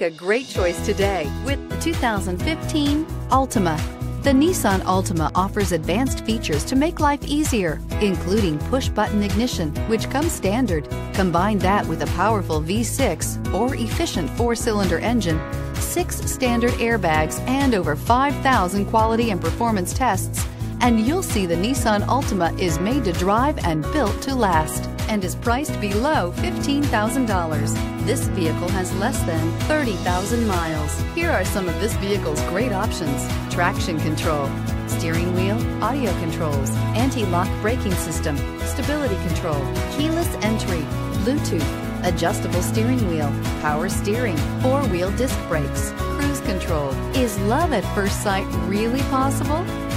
A great choice today with the 2015 Altima. The Nissan Altima offers advanced features to make life easier, including push-button ignition, which comes standard. Combine that with a powerful V6 or efficient four-cylinder engine, six standard airbags, and over 5,000 quality and performance tests, and you'll see the Nissan Altima is made to drive and built to last and is priced below $15,000. This vehicle has less than 30,000 miles. Here are some of this vehicle's great options. Traction control, steering wheel, audio controls, anti-lock braking system, stability control, keyless entry, Bluetooth, adjustable steering wheel, power steering, four-wheel disc brakes, cruise control. Is love at first sight really possible?